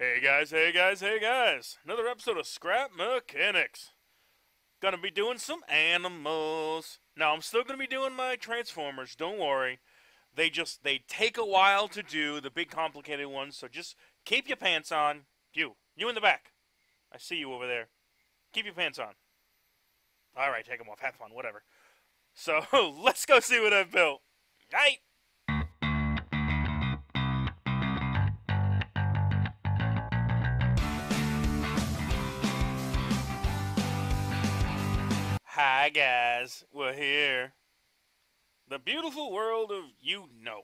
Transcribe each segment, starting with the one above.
Hey guys, hey guys, hey guys. Another episode of Scrap Mechanics. Gonna be doing some animals. Now, I'm still gonna be doing my Transformers, don't worry. They just, they take a while to do, the big complicated ones, so just keep your pants on. You, you in the back. I see you over there. Keep your pants on. Alright, take them off, have fun, whatever. So, let's go see what I've built. Right? Guys, we're here. The beautiful world of you know.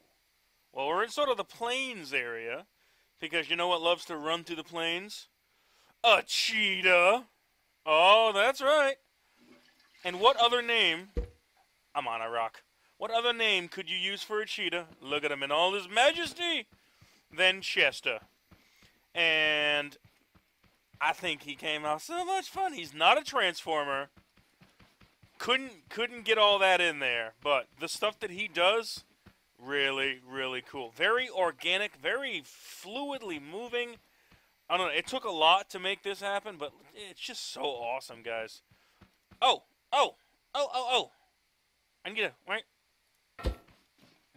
Well, we're in sort of the plains area because you know what loves to run through the plains? A cheetah. Oh, that's right. And what other name? I'm on a rock. What other name could you use for a cheetah? Look at him in all his majesty. Than Chester. And I think he came out so much fun. He's not a transformer couldn't couldn't get all that in there, but the stuff that he does, really really cool. Very organic, very fluidly moving. I don't know. It took a lot to make this happen, but it's just so awesome, guys. Oh, oh, oh, oh, oh. I need to right.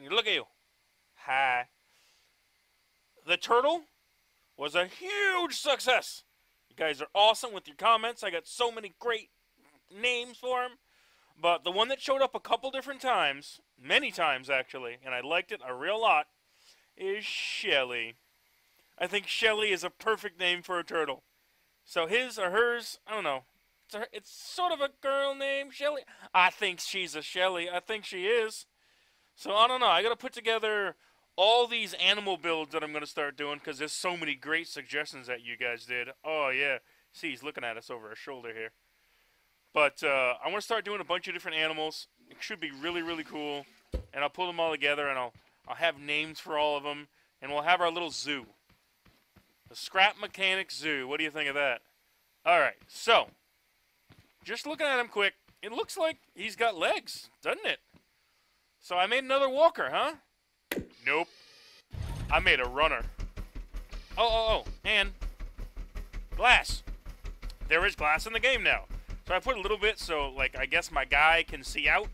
Look at you. Hi. The turtle was a huge success. You guys are awesome with your comments. I got so many great names for him. But the one that showed up a couple different times, many times actually, and I liked it a real lot, is Shelly. I think Shelly is a perfect name for a turtle. So his or hers, I don't know. It's, a, it's sort of a girl name, Shelly. I think she's a Shelly. I think she is. So I don't know. I got to put together all these animal builds that I'm going to start doing because there's so many great suggestions that you guys did. Oh, yeah. See, he's looking at us over our shoulder here. But uh, I want to start doing a bunch of different animals. It should be really, really cool. And I'll pull them all together, and I'll I'll have names for all of them, and we'll have our little zoo. The Scrap Mechanic Zoo. What do you think of that? All right. So, just looking at him quick, it looks like he's got legs, doesn't it? So I made another walker, huh? Nope. I made a runner. Oh, oh, oh, and glass. There is glass in the game now. So I put a little bit so, like, I guess my guy can see out.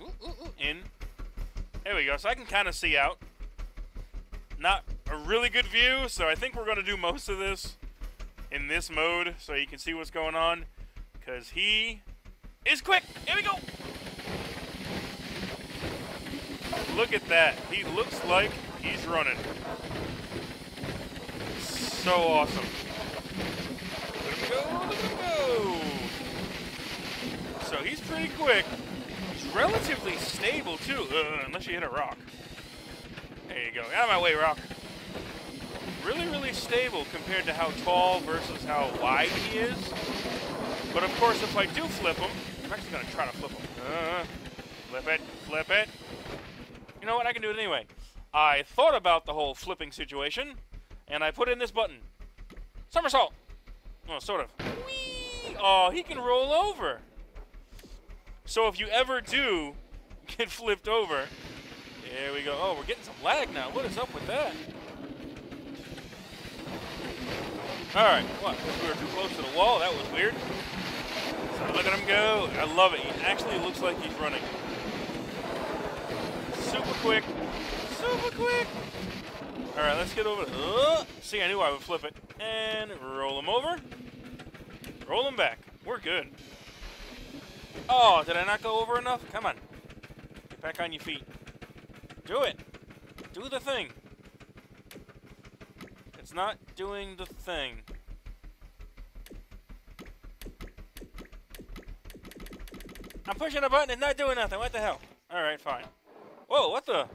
Ooh, ooh, ooh, in. There we go. So I can kind of see out. Not a really good view, so I think we're going to do most of this in this mode so you can see what's going on. Because he is quick. Here we go. Look at that. He looks like he's running. So awesome. So he's pretty quick. He's relatively stable, too, uh, unless you hit a rock. There you go. Out of my way, rock. Really, really stable compared to how tall versus how wide he is. But of course, if I do flip him, I'm actually going to try to flip him. Uh, flip it, flip it. You know what? I can do it anyway. I thought about the whole flipping situation, and I put in this button. Somersault. Oh, sort of. Whee! Oh, he can roll over. So if you ever do get flipped over, there we go. Oh, we're getting some lag now. What is up with that? All right, what? We were too close to the wall. That was weird. So look at him go. I love it. He actually looks like he's running. Super quick. Super quick. All right, let's get over. Uh, see, I knew I would flip it. And roll him over. Roll him back. We're good. Oh, did I not go over enough? Come on. Get back on your feet. Do it. Do the thing. It's not doing the thing. I'm pushing a button, it's not doing nothing. What the hell? Alright, fine. Whoa, what the?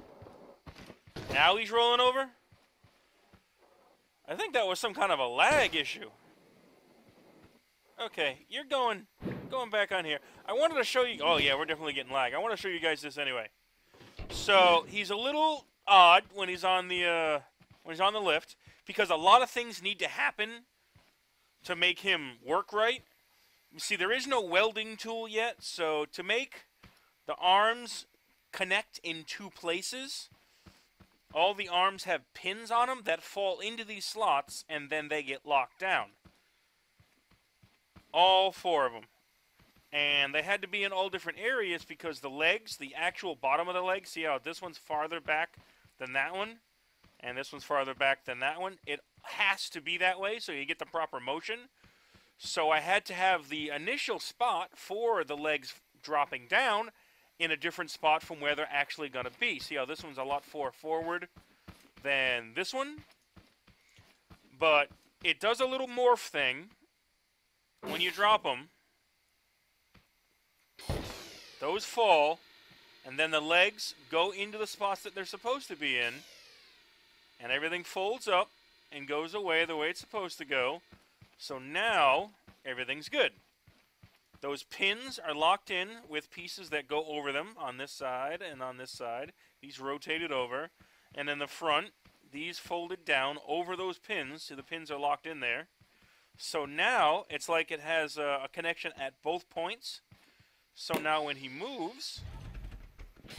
Now he's rolling over? I think that was some kind of a lag issue. Okay, you're going going back on here. I wanted to show you... Oh, yeah, we're definitely getting lag. I want to show you guys this anyway. So, he's a little odd when he's on the, uh, when he's on the lift because a lot of things need to happen to make him work right. You see, there is no welding tool yet, so to make the arms connect in two places, all the arms have pins on them that fall into these slots and then they get locked down. All four of them. And they had to be in all different areas because the legs, the actual bottom of the leg, see how this one's farther back than that one? And this one's farther back than that one. It has to be that way so you get the proper motion. So I had to have the initial spot for the legs dropping down in a different spot from where they're actually going to be. See how this one's a lot more forward than this one? But it does a little morph thing when you drop them. Those fall, and then the legs go into the spots that they're supposed to be in, and everything folds up and goes away the way it's supposed to go. So now everything's good. Those pins are locked in with pieces that go over them on this side and on this side. These rotated over. And in the front, these folded down over those pins, so the pins are locked in there. So now it's like it has a, a connection at both points. So now when he moves,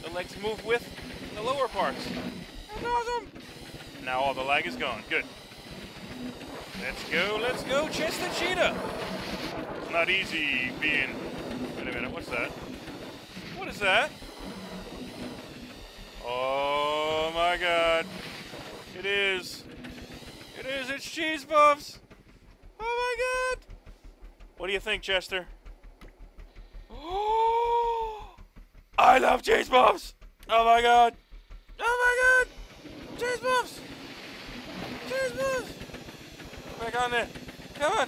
the legs move with the lower parts. That's awesome! Now all the lag is gone. Good. Let's go, let's go, Chester Cheetah! It's not easy being... Wait a minute, what's that? What is that? Oh my god. It is. It is, it's Cheese Puffs! Oh my god! What do you think, Chester? I love Cheese Puffs! Oh my god! Oh my god! Cheese Puffs! Cheese Puffs! Back on there. Come on.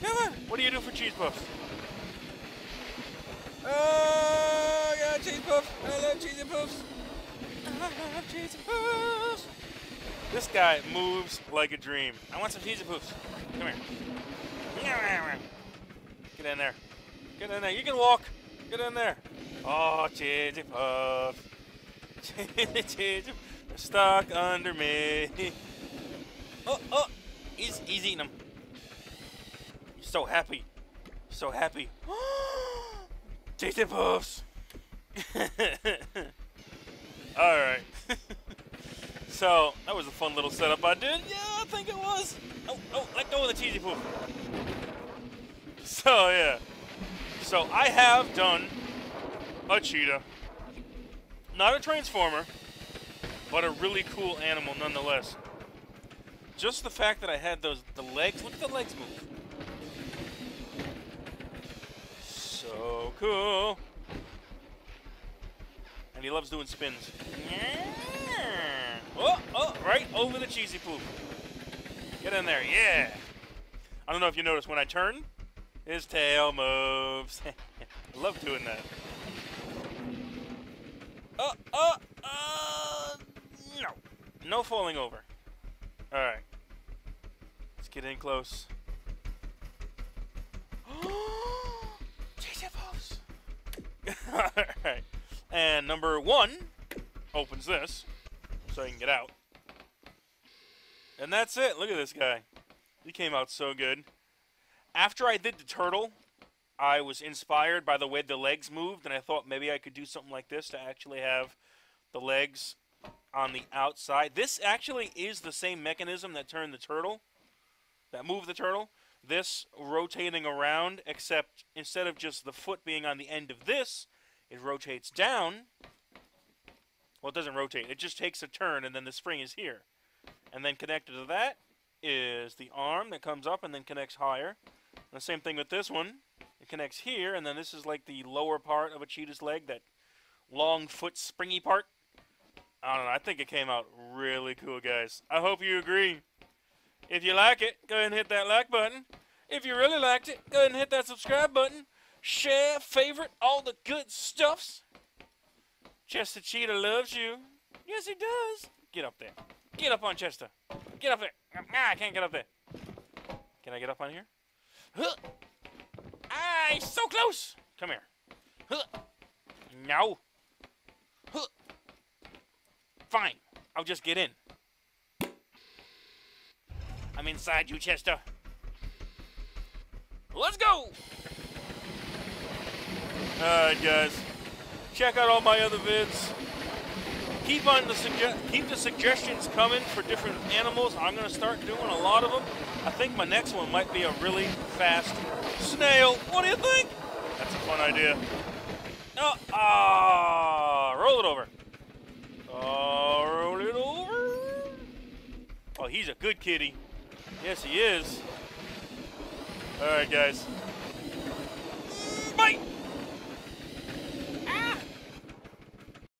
Come on. What do you do for cheese puffs? Oh, I got cheese puffs. I love cheese puffs. I love cheese puffs. This guy moves like a dream. I want some cheese puffs. Come here. Get in there. Get in there. You can walk. Get in there. Oh, cheesy puffs. cheesy stuck under me. Oh, oh. He's, he's eating them. He's so happy. So happy. Tasty puffs. Alright. so, that was a fun little setup I did. Yeah, I think it was. Oh, oh, let go of the cheesy poof. So, yeah. So, I have done a cheetah. Not a transformer, but a really cool animal nonetheless. Just the fact that I had those the legs. Look at the legs move. So cool. And he loves doing spins. Oh, oh, right over the cheesy poop. Get in there, yeah. I don't know if you noticed when I turn, his tail moves. I love doing that. Oh, oh, uh, no. No falling over. Alright. Let's get in close. Alright. And number one opens this so I can get out. And that's it. Look at this guy. He came out so good. After I did the turtle, I was inspired by the way the legs moved, and I thought maybe I could do something like this to actually have the legs on the outside. This actually is the same mechanism that turned the turtle, that moved the turtle. This rotating around, except instead of just the foot being on the end of this, it rotates down. Well, it doesn't rotate. It just takes a turn, and then the spring is here. And then connected to that is the arm that comes up and then connects higher. The same thing with this one. It connects here, and then this is like the lower part of a cheetah's leg, that long foot springy part. I don't know. I think it came out really cool, guys. I hope you agree. If you like it, go ahead and hit that like button. If you really liked it, go ahead and hit that subscribe button. Share, favorite, all the good stuffs. Chester Cheetah loves you. Yes, he does. Get up there. Get up on Chester. Get up there. Ah, I can't get up there. Can I get up on here? Huh. So close. Come here. No. Fine. I'll just get in. I'm inside you, Chester. Let's go! Alright, guys. Check out all my other vids. Keep on the sugge- keep the suggestions coming for different animals. I'm gonna start doing a lot of them. I think my next one might be a really fast snail. What do you think? That's a fun idea. Oh, ah, roll it over. Oh, roll it over. Oh, he's a good kitty. Yes, he is. All right, guys.